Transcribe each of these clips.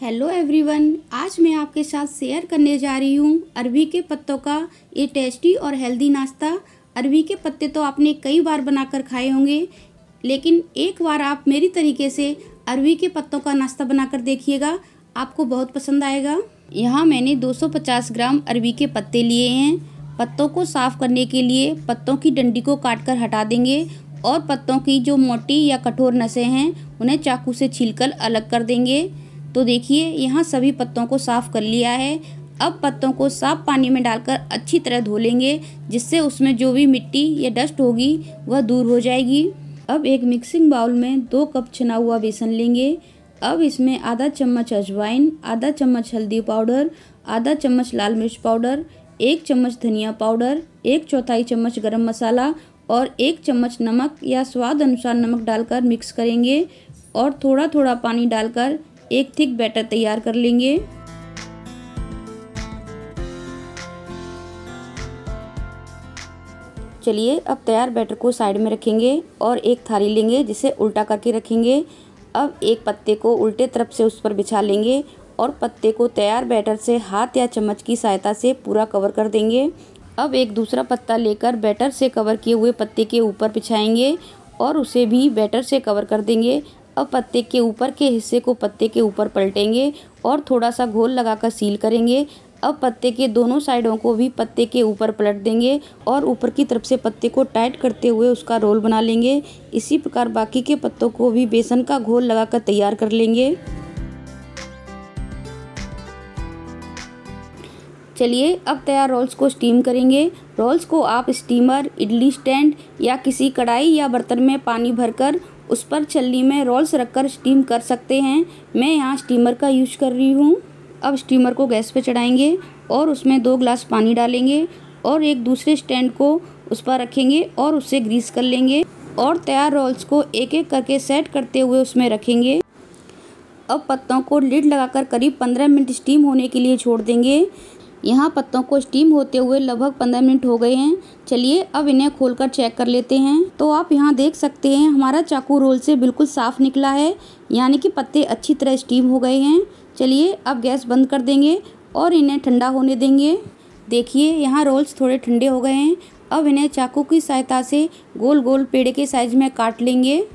Hello everyone आज मैं आपके साथ शेयर करने जा रही हूँ अरबी के पत्तों का। ये टेस्टी और हेल्दी नाश्ता। अरबी के पत्ते तो आपने कई बार बनाकर खाए होंगे, लेकिन एक बार आप मेरी तरीके से अरबी के पत्तों का नाश्ता बनाकर देखिएगा, आपको बहुत पसंद आएगा। यहाँ मैंने 250 ग्राम अरबी के पत्ते लिए हैं। पत्तों को साफ़ करने के लिए पत्तों की डंडी को काट कर हटा देंगे और पत्तों की जो मोटी या कठोर नसें हैं, उन्हें चाकू से छीलकर अलग कर देंगे। तो देखिए, यहाँ सभी पत्तों को साफ़ कर लिया है। अब पत्तों को साफ़ पानी में डालकर अच्छी तरह धो लेंगे, जिससे उसमें जो भी मिट्टी या डस्ट होगी, वह दूर हो जाएगी। अब एक मिक्सिंग बाउल में दो कप छना हुआ बेसन लेंगे। अब इसमें आधा चम्मच अजवाइन, आधा चम्मच हल्दी पाउडर, आधा चम्मच लाल मिर्च पाउडर, एक चम्मच धनिया पाउडर, एक चौथाई चम्मच गरम मसाला और एक चम्मच नमक या स्वाद अनुसार नमक डालकर मिक्स करेंगे और थोड़ा थोड़ा पानी डालकर एक थिक बैटर तैयार कर लेंगे। चलिए, अब तैयार बैटर को साइड में रखेंगे और एक थाली लेंगे जिसे उल्टा करके रखेंगे। अब एक पत्ते को उल्टे तरफ़ से उस पर बिछा लेंगे और पत्ते को तैयार बैटर से हाथ या चम्मच की सहायता से पूरा कवर कर देंगे। अब एक दूसरा पत्ता लेकर बैटर से कवर किए हुए पत्ते के ऊपर बिछाएँगे और उसे भी बैटर से कवर कर देंगे। अब पत्ते के ऊपर के हिस्से को पत्ते के ऊपर पलटेंगे और थोड़ा सा घोल लगाकर सील करेंगे। अब पत्ते के दोनों साइडों को भी पत्ते के ऊपर पलट देंगे और ऊपर की तरफ़ से पत्ते को टाइट करते हुए उसका रोल बना लेंगे। इसी प्रकार बाकी के पत्तों को भी बेसन का घोल लगाकर तैयार कर लेंगे। चलिए, अब तैयार रोल्स को स्टीम करेंगे। रोल्स को आप स्टीमर, इडली स्टैंड या किसी कढ़ाई या बर्तन में पानी भरकर उस पर छलनी में रोल्स रखकर स्टीम कर सकते हैं। मैं यहाँ स्टीमर का यूज़ कर रही हूँ। अब स्टीमर को गैस पे चढ़ाएँगे और उसमें दो ग्लास पानी डालेंगे और एक दूसरे स्टैंड को उस पर रखेंगे और उससे ग्रीस कर लेंगे और तैयार रोल्स को एक एक करके सेट करते हुए उसमें रखेंगे। अब पत्तों को लिड लगाकर करीब पंद्रह मिनट स्टीम होने के लिए छोड़ देंगे। यहाँ पत्तों को स्टीम होते हुए लगभग पंद्रह मिनट हो गए हैं। चलिए अब इन्हें खोलकर चेक कर लेते हैं। तो आप यहाँ देख सकते हैं, हमारा चाकू रोल से बिल्कुल साफ़ निकला है, यानी कि पत्ते अच्छी तरह स्टीम हो गए हैं। चलिए अब गैस बंद कर देंगे और इन्हें ठंडा होने देंगे। देखिए, यहाँ रोल्स थोड़े ठंडे हो गए हैं। अब इन्हें चाकू की सहायता से गोल गोल पेड़े के साइज़ में काट लेंगे।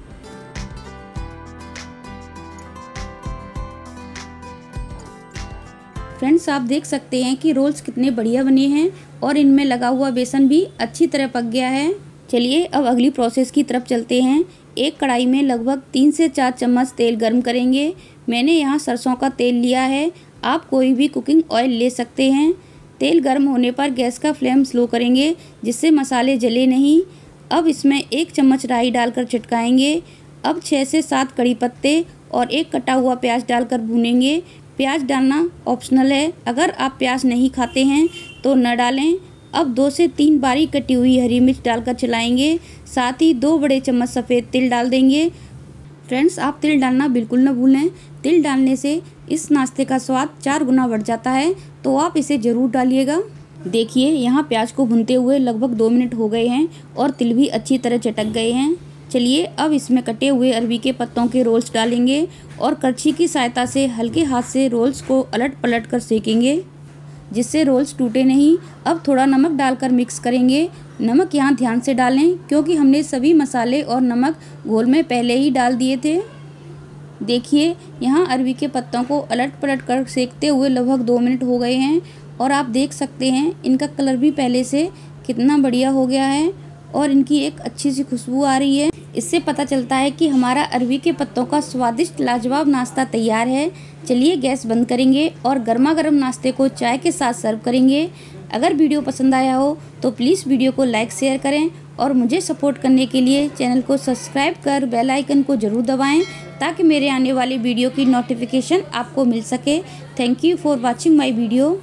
फ्रेंड्स आप देख सकते हैं कि रोल्स कितने बढ़िया बने हैं और इनमें लगा हुआ बेसन भी अच्छी तरह पक गया है। चलिए, अब अगली प्रोसेस की तरफ़ चलते हैं। एक कढ़ाई में लगभग तीन से चार चम्मच तेल गर्म करेंगे। मैंने यहाँ सरसों का तेल लिया है। आप कोई भी कुकिंग ऑयल ले सकते हैं। तेल गर्म होने पर गैस का फ्लेम स्लो करेंगे, जिससे मसाले जले नहीं। अब इसमें एक चम्मच राई डालकर छिटकाएँगे अब छः से सात कड़ी पत्ते और एक कटा हुआ प्याज डालकर भूनेंगे। प्याज डालना ऑप्शनल है। अगर आप प्याज नहीं खाते हैं तो न डालें। अब दो से तीन बारी कटी हुई हरी मिर्च डालकर चलाएँगे। साथ ही दो बड़े चम्मच सफ़ेद तिल डाल देंगे। फ्रेंड्स, आप तिल डालना बिल्कुल न भूलें। तिल डालने से इस नाश्ते का स्वाद चार गुना बढ़ जाता है तो आप इसे ज़रूर डालिएगा। देखिए, यहाँ प्याज को भुनते हुए लगभग दो मिनट हो गए हैं और तिल भी अच्छी तरह चटक गए हैं। चलिए अब इसमें कटे हुए अरबी के पत्तों के रोल्स डालेंगे और करछी की सहायता से हल्के हाथ से रोल्स को अलट पलट कर सेकेंगे, जिससे रोल्स टूटे नहीं। अब थोड़ा नमक डालकर मिक्स करेंगे। नमक यहाँ ध्यान से डालें, क्योंकि हमने सभी मसाले और नमक घोल में पहले ही डाल दिए थे। देखिए, यहाँ अरबी के पत्तों को अलट पलट कर सेकते हुए लगभग दो मिनट हो गए हैं, और आप देख सकते हैं इनका कलर भी पहले से कितना बढ़िया हो गया है, और इनकी एक अच्छी सी खुशबू आ रही है। इससे पता चलता है कि हमारा अरवी के पत्तों का स्वादिष्ट लाजवाब नाश्ता तैयार है। चलिए गैस बंद करेंगे और गर्मा गर्म नाश्ते को चाय के साथ सर्व करेंगे। अगर वीडियो पसंद आया हो तो प्लीज़ वीडियो को लाइक, शेयर करें और मुझे सपोर्ट करने के लिए चैनल को सब्सक्राइब कर बेल आइकन को ज़रूर दबाएँ ताकि मेरे आने वाली वीडियो की नोटिफिकेशन आपको मिल सके। Thank you for watching my video.